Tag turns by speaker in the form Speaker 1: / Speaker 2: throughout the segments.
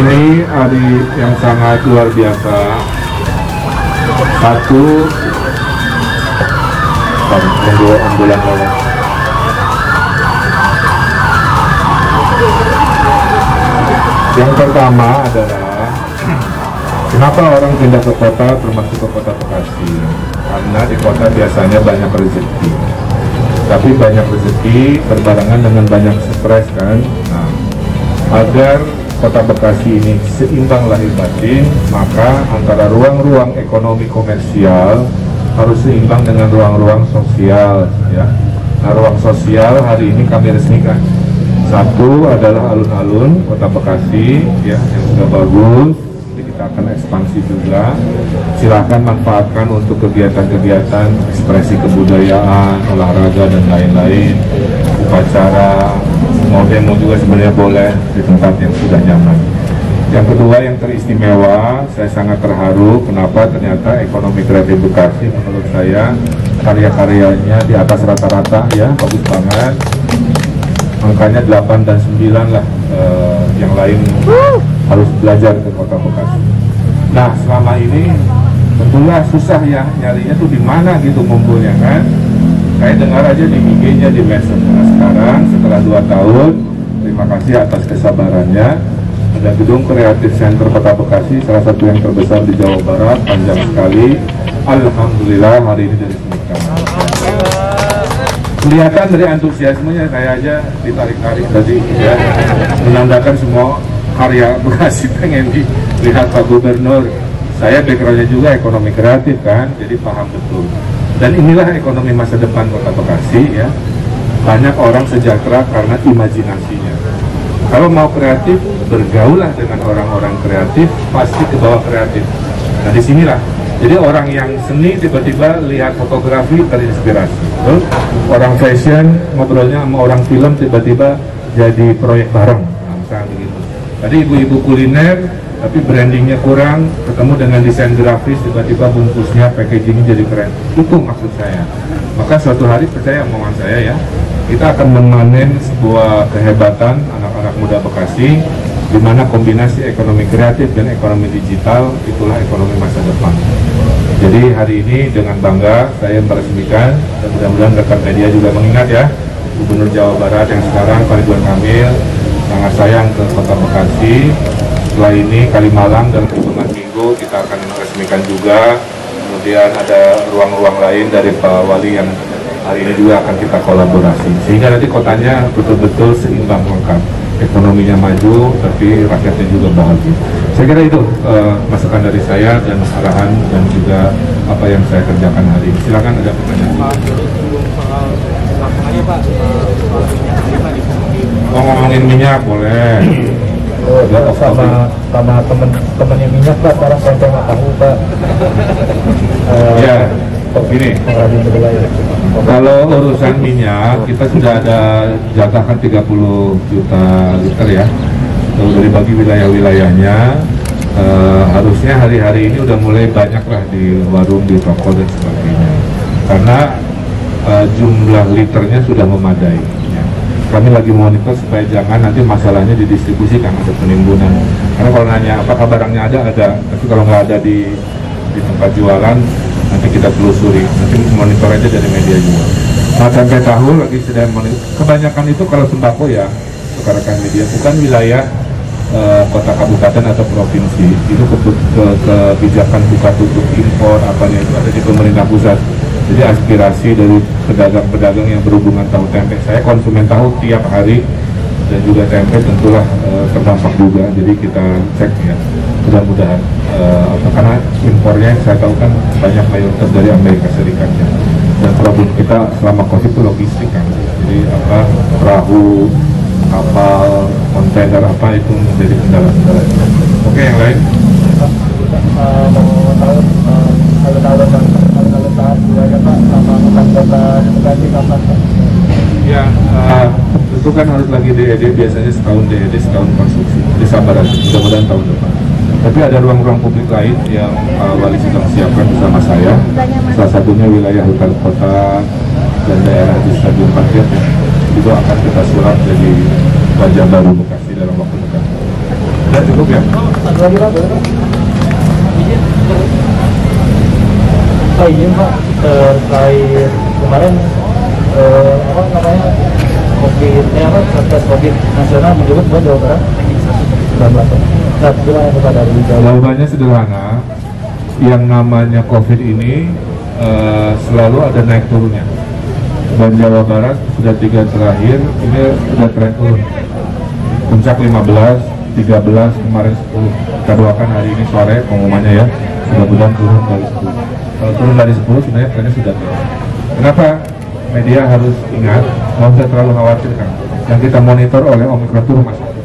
Speaker 1: ini hari yang sangat luar biasa. Satu, tunggu ambulan. Yang pertama adalah kenapa orang pindah ke kota termasuk ke kota Bekasi? Karena di kota biasanya banyak rezeki. Tapi banyak rezeki berbarengan dengan banyak stres kan. Nah, agar kota Bekasi ini seimbang lahir batin, maka antara ruang-ruang ekonomi komersial harus seimbang dengan ruang-ruang sosial ya. Nah, ruang sosial hari ini kami resmikan. Satu adalah alun-alun kota Bekasi ya yang sudah bagus. Kita akan ekspansi juga. Silahkan manfaatkan untuk kegiatan-kegiatan ekspresi kebudayaan, olahraga dan lain-lain, upacara, mau demo juga sebenarnya boleh di tempat yang sudah nyaman. Yang kedua yang teristimewa, saya sangat terharu kenapa ternyata ekonomi kreatif Bekasi menurut saya karya-karyanya di atas rata-rata ya, bagus banget. Angkanya 8 dan 9 lah, eh, yang lain harus belajar ke kota Bekasi. Nah selama ini tentunya susah ya nyarinya tuh di mana gitu ngumpulnya kan. Saya dengar aja di IG-nya di medsos. Nah sekarang setelah 2 tahun, terima kasih atas kesabarannya. Ada gedung kreatif center kota Bekasi salah satu yang terbesar di Jawa Barat panjang sekali. Alhamdulillah hari ini diresmikan. Kelihatan dari antusiasmenya saya aja ditarik-tarik tadi ya. Menandakan semua karya Bekasi pengen dilihat Pak Gubernur. Saya backgroundnya juga ekonomi kreatif kan? Jadi paham betul dan inilah ekonomi masa depan kota Bekasi ya banyak orang sejahtera karena imajinasinya kalau mau kreatif, bergaulah dengan orang-orang kreatif, pasti ke bawah kreatif. Nah di sinilah, jadi orang yang seni tiba-tiba lihat fotografi terinspirasi. Betul? Orang fashion ngobrolnya sama orang film tiba-tiba jadi proyek bareng. Nah, misalnya begitu. Tadi ibu-ibu kuliner, tapi brandingnya kurang, ketemu dengan desain grafis, tiba-tiba bungkusnya, packagingnya jadi keren. Itu maksud saya. Maka suatu hari percaya omongan saya ya, kita akan memanen sebuah kehebatan anak-anak muda Bekasi di mana kombinasi ekonomi kreatif dan ekonomi digital itulah ekonomi masa depan. Jadi hari ini dengan bangga saya meresmikan dan mudah-mudahan rekan media juga mengingat ya Gubernur Jawa Barat yang sekarang Pak Ridwan Kamil sangat sayang ke Kota Bekasi. Setelah ini Kalimalang dan hitungan minggu kita akan meresmikan juga. Kemudian ada ruang-ruang lain dari Pak Wali yang hari ini juga akan kita kolaborasi. Sehingga nanti kotanya betul-betul seimbang lengkap. Ekonominya maju tapi rakyatnya juga bahagia. Saya kira itu uh, masukan dari saya dan arahan dan juga apa yang saya kerjakan hari ini. Silakan ada pertanyaan. Mau ngomongin minyak boleh
Speaker 2: Oh, ya, sama sama temen-temennya minyak pak sekarang saya nggak tahu pak.
Speaker 1: Uh, ya, gini. Kalau urusan minyak, kita sudah ada jatahkan 30 juta liter ya. Kalau dari bagi wilayah-wilayahnya, eh, harusnya hari-hari ini udah mulai banyak lah di warung, di toko dan sebagainya. Karena eh, jumlah liternya sudah memadai. Kami lagi monitor supaya jangan nanti masalahnya didistribusikan ada penimbunan. Karena kalau nanya apakah barangnya ada, ada. Tapi kalau nggak ada di di tempat jualan, nanti kita telusuri. Nanti monitor aja dari media juga. Nah tempe tahu lagi sedang monitor kebanyakan itu kalau sembako ya rekan media. Bukan wilayah e, kota kabupaten atau provinsi. Itu ke, ke, kebijakan buka tutup impor apanya itu ada di pemerintah pusat jadi aspirasi dari pedagang-pedagang yang berhubungan tahu tempe. Saya konsumen tahu tiap hari dan juga tempe tentulah e, terdampak juga. Jadi kita cek ya. Mudah-mudahan uh, karena impornya saya tahu kan banyak mayoritas dari Amerika Serikat ya. dan problem kita selama covid itu logistik kan. Jadi apa perahu kapal kontainer apa itu menjadi kendala-kendala. Oke yang lain?
Speaker 2: Uh, mau tahu alun-alun dan pak sama kapan pak?
Speaker 1: Ya, uh, itu kan harus lagi DED biasanya setahun DED setahun konstruksi. Jadi sabar aja, mudah-mudahan tahun depan. Tapi ada ruang-ruang publik lain yang uh, Wali sedang siapkan bersama saya. Salah satunya wilayah hutan kota dan daerah di Stadion Parkir itu akan kita sulap jadi wajah baru Bekasi dalam waktu dekat. Dan Sudah cukup ya?
Speaker 2: Satu lagi Pak, boleh Pak izin Pak, eh, terkait kemarin eh, apa namanya COVID, apa satgas COVID nasional menyebut bahwa Jawa Barat 19. Nah?
Speaker 1: Jawabannya sederhana. Yang namanya COVID ini eh, selalu ada naik turunnya. Dan Jawa Barat sudah tiga terakhir, ini sudah tren turun. Puncak 15, 13, kemarin 10. Kita doakan hari ini sore pengumumannya ya. Mudah-mudahan turun dari 10. Kalau turun dari 10 sebenarnya trennya sudah turun. Kenapa media harus ingat, nggak usah terlalu khawatir kan. Yang kita monitor oleh Omikron itu rumah sakit.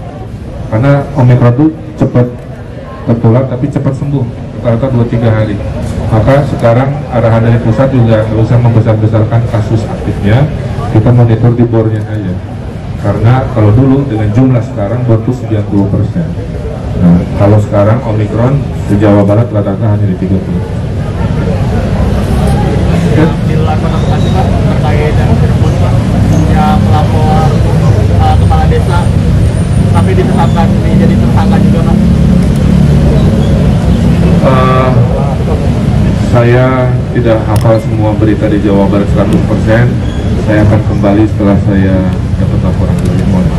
Speaker 1: Karena Omikron itu cepat tertular tapi cepat sembuh rata-rata 2-3 hari maka sekarang arahan dari pusat juga nggak usah membesar-besarkan kasus aktifnya kita monitor di bornya aja karena kalau dulu dengan jumlah sekarang baru 90 persen nah kalau sekarang Omikron di Jawa Barat rata-rata hanya di 30
Speaker 3: dilakukan advokasi pak terkait yang Cirebon pak yang melapor uh, kepala desa tapi ditetapkan menjadi tersangka juga pak
Speaker 1: Eh, saya tidak hafal semua berita di Jawa Barat 100%. Saya akan kembali setelah saya dapat laporan dari Mohon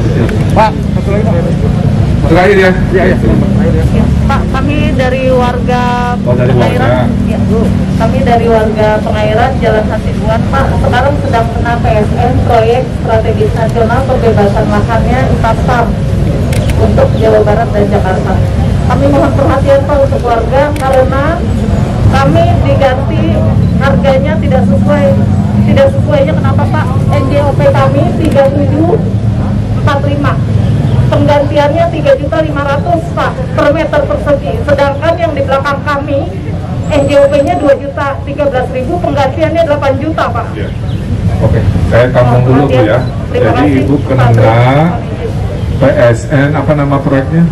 Speaker 1: detail.
Speaker 3: pak satu lagi pak
Speaker 1: Terakhir ya.
Speaker 3: Iya, iya.
Speaker 4: Ya, Pak, kami dari warga
Speaker 1: Oh, dari warga.
Speaker 4: Ya, Bu. Kami dari warga Pengairan Jalan Hasibuan, Pak. Sekarang sedang kena PSN proyek strategis nasional pembebasan lahannya IPASAM untuk Jawa Barat dan Jakarta. Kami mohon perhatian Pak untuk warga karena kami diganti harganya tidak sesuai. Tidak sesuainya kenapa Pak? NJOP kami 3745 penggantiannya 3.500 Pak per meter persegi sedangkan yang di belakang kami NJOP-nya 2 juta 13 ribu penggantiannya 8 juta Pak
Speaker 1: Ya. Oke, saya tampung dulu Bu ya.
Speaker 4: Terima
Speaker 1: Jadi Ibu kena. PSN apa nama proyeknya?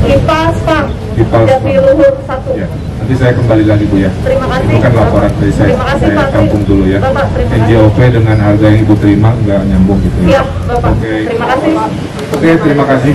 Speaker 4: Kipas Pak
Speaker 1: Kipas.
Speaker 4: Jatiluhur 1
Speaker 1: Ya. Nanti saya kembali lagi Bu ya.
Speaker 4: Terima kasih,
Speaker 1: Itu kan laporan dari saya.
Speaker 4: Terima kasih,
Speaker 1: saya tampung dulu ya.
Speaker 4: Bapak, terima kasih.
Speaker 1: NJOP dengan harga yang Ibu terima nggak nyambung gitu ya.
Speaker 4: Siap Bapak
Speaker 1: Oke.
Speaker 4: Terima kasih
Speaker 1: Oke, terima kasih.